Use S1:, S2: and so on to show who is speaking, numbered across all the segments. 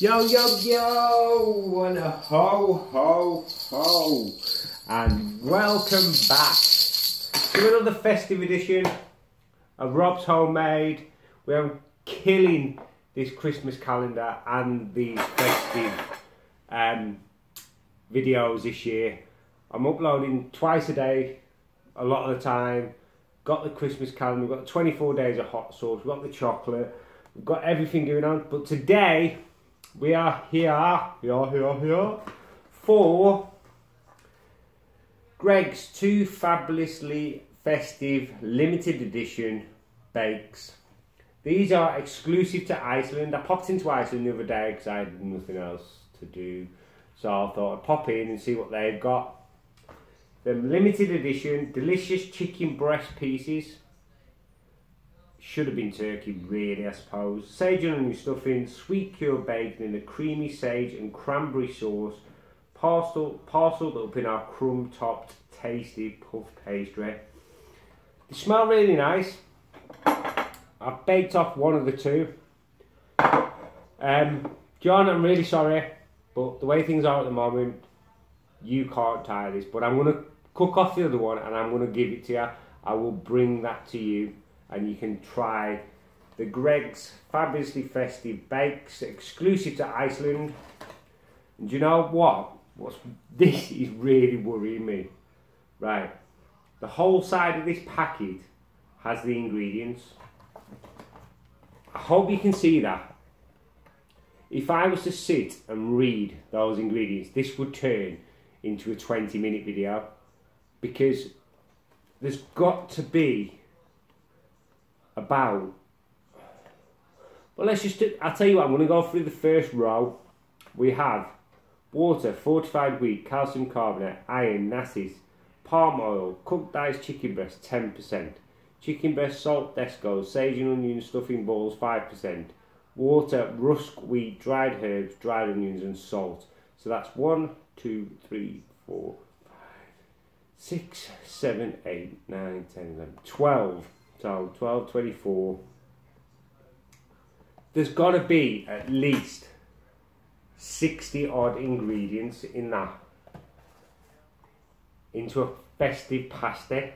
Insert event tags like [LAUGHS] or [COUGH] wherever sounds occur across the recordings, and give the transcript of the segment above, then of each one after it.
S1: Yo, yo, yo, and ho, ho, ho, and welcome back to another festive edition of Rob's Homemade. We're killing this Christmas calendar and these festive um, videos this year. I'm uploading twice a day, a lot of the time. Got the Christmas calendar, we've got 24 days of hot sauce, we've got the chocolate, we've got everything going on. But today, we are here, here, here, here, for Greggs two fabulously festive limited edition bakes. These are exclusive to Iceland. I popped into Iceland the other day because I had nothing else to do. So I thought I'd pop in and see what they've got. The limited edition, delicious chicken breast pieces. Should have been turkey, really, I suppose. Sage and onion stuffing, sweet cured bacon in a creamy sage and cranberry sauce, parcel, parceled up in our crumb topped, tasty puff pastry. They smell really nice. I've baked off one of the two. Um, John, I'm really sorry, but the way things are at the moment, you can't tie this. But I'm going to cook off the other one and I'm going to give it to you. I will bring that to you and you can try the Greggs Fabulously Festive Bakes exclusive to Iceland. And do you know what? What's [LAUGHS] this is really worrying me. Right. The whole side of this packet has the ingredients. I hope you can see that. If I was to sit and read those ingredients, this would turn into a 20 minute video because there's got to be about. But let's just do, I'll tell you what I'm going to go through the first row. We have water fortified wheat calcium carbonate iron nasties palm oil cooked diced chicken breast 10% chicken breast salt descos sage and onion stuffing balls 5% water rusk wheat dried herbs dried onions and salt. So that's one two three four five six seven eight nine ten eleven twelve so 12, 24. There's got to be at least 60 odd ingredients in that. Into a festive pasta.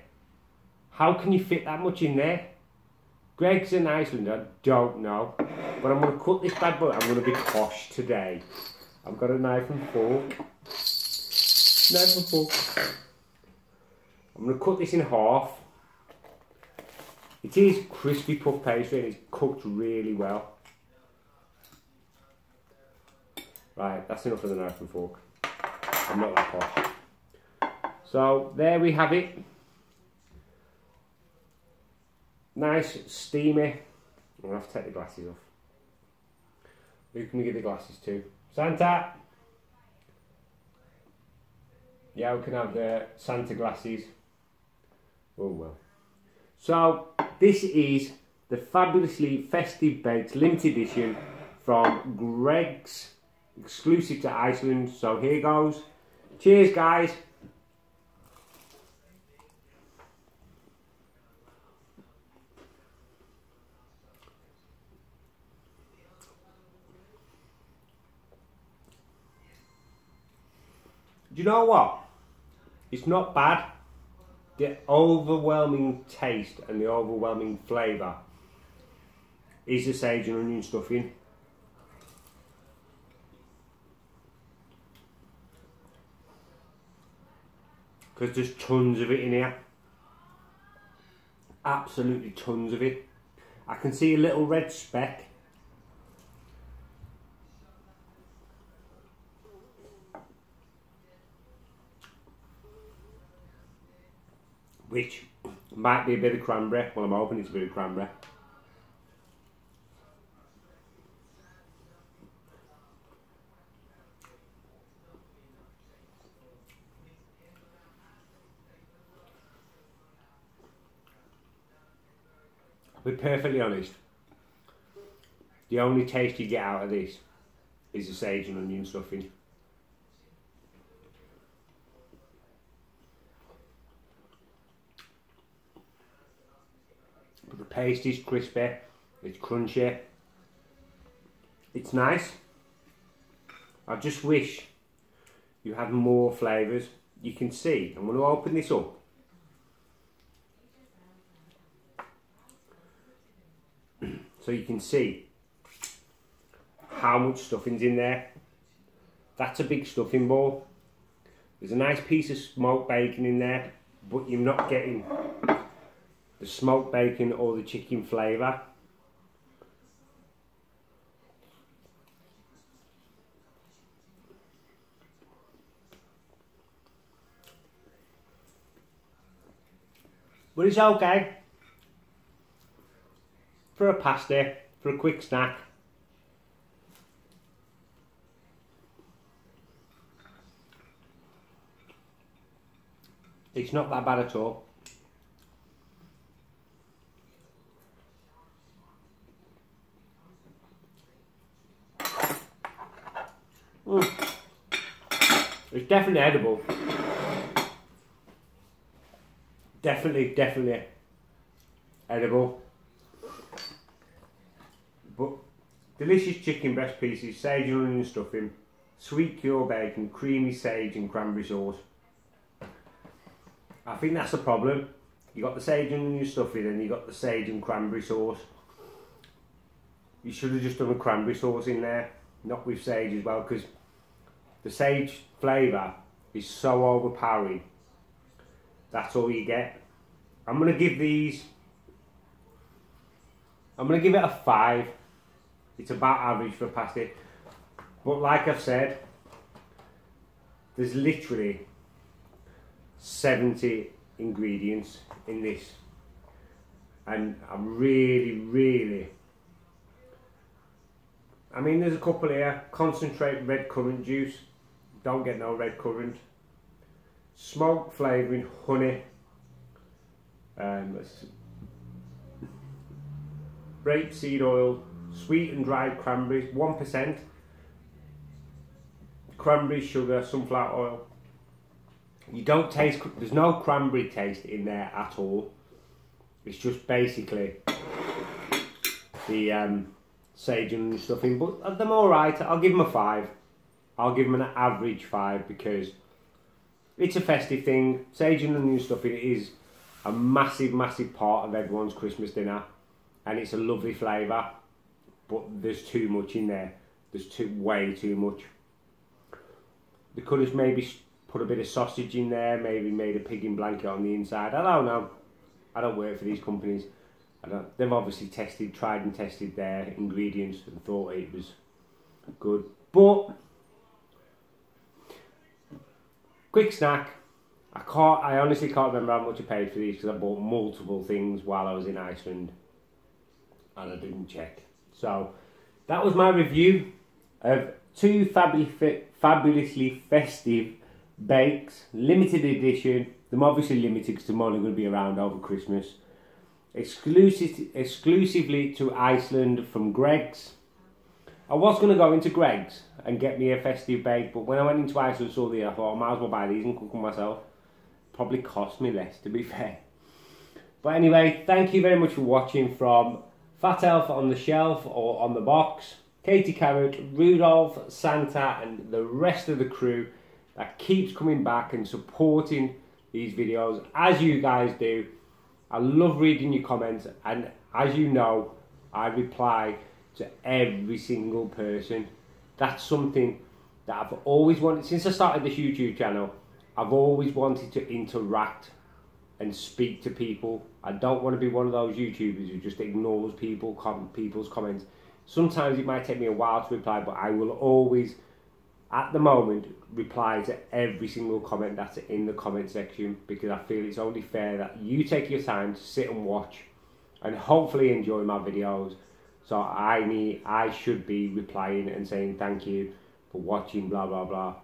S1: How can you fit that much in there? Greggs in Iceland, I don't know. But I'm going to cut this bad boy. I'm going to be posh today. I've got a knife and fork. Knife and fork. I'm going to cut this in half. It is crispy puff pastry and it's cooked really well. Right, that's enough of the knife and fork. I'm not that posh. So there we have it. Nice, steamy. I'm gonna have to take the glasses off. Who can we get the glasses to? Santa! Yeah, we can have the Santa glasses. Oh well. So this is the fabulously festive baked limited edition from Greggs, exclusive to Iceland. So here goes. Cheers, guys. Do you know what? It's not bad the overwhelming taste and the overwhelming flavour is the sage and onion stuffing. Because there's tons of it in here. Absolutely tons of it. I can see a little red speck which might be a bit of cranberry. Well, I'm hoping it's a bit of cranberry. I'll be perfectly honest. The only taste you get out of this is the sage and onion stuffing. But the paste is crispy, it's crunchy, it's nice. I just wish you had more flavours. You can see, I'm going to open this up. [CLEARS THROAT] so you can see how much stuffing's in there. That's a big stuffing ball. There's a nice piece of smoked bacon in there, but you're not getting the smoked bacon or the chicken flavour. But it's okay for a pasta, for a quick snack. It's not that bad at all. Mm. It's definitely edible. Definitely, definitely edible. But delicious chicken breast pieces, sage and onion stuffing, sweet cure bacon, creamy sage and cranberry sauce. I think that's the problem. You got the sage and onion stuffing and you got the sage and cranberry sauce. You should have just done a cranberry sauce in there, not with sage as well, because the sage flavour is so overpowering. That's all you get. I'm going to give these, I'm going to give it a 5. It's about average for a pasty. But like I've said, there's literally 70 ingredients in this. And I'm really, really I mean, there's a couple here. Concentrate red currant juice. Don't get no red currant. Smoke flavouring honey. Um, rapeseed oil. Sweet and dried cranberries. 1%. Cranberry sugar, sunflower oil. You don't taste, there's no cranberry taste in there at all. It's just basically the um, sage and stuffing, but they're alright. I'll give them a five. I'll give them an average five because it's a festive thing. Sage and onion stuffing is a massive, massive part of everyone's Christmas dinner, and it's a lovely flavour. But there's too much in there. There's too way too much. They could have maybe put a bit of sausage in there, maybe made a pigging blanket on the inside. I don't know. I don't work for these companies. They've obviously tested, tried and tested their ingredients and thought it was good. But quick snack. I can't. I honestly can't remember how much I paid for these because I bought multiple things while I was in Iceland, and I didn't check. So that was my review of two fabulously festive bakes, limited edition. They're obviously limited because they're only going to be around over Christmas. Exclusive, exclusively to Iceland from Greggs. I was going to go into Greggs and get me a festive bake, but when I went into Iceland and saw these, I thought I might as well buy these and cook them myself. Probably cost me less, to be [LAUGHS] fair. But anyway, thank you very much for watching from Fat Elf on the shelf or on the box, Katie Carrot, Rudolph, Santa, and the rest of the crew that keeps coming back and supporting these videos as you guys do. I love reading your comments, and as you know, I reply to every single person. That's something that I've always wanted since I started this YouTube channel. I've always wanted to interact and speak to people. I don't want to be one of those YouTubers who just ignores people, com people's comments. Sometimes it might take me a while to reply, but I will always, at the moment, reply to every single comment that's in the comment section because I feel it's only fair that you take your time to sit and watch and hopefully enjoy my videos. So I need, I should be replying and saying thank you for watching, blah blah blah.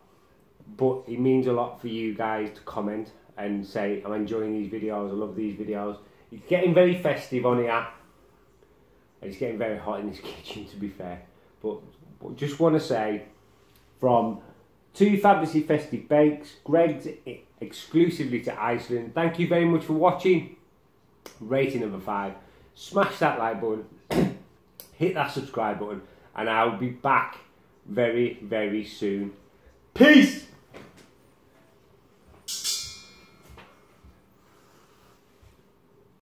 S1: But it means a lot for you guys to comment and say I'm enjoying these videos, I love these videos. It's getting very festive on here. It's getting very hot in this [LAUGHS] kitchen to be fair. But, but just want to say from two fabulously festive bakes, Greggs exclusively to Iceland. Thank you very much for watching. Rating number five. Smash that like button [COUGHS] hit that subscribe button and I'll be back very, very soon. Peace!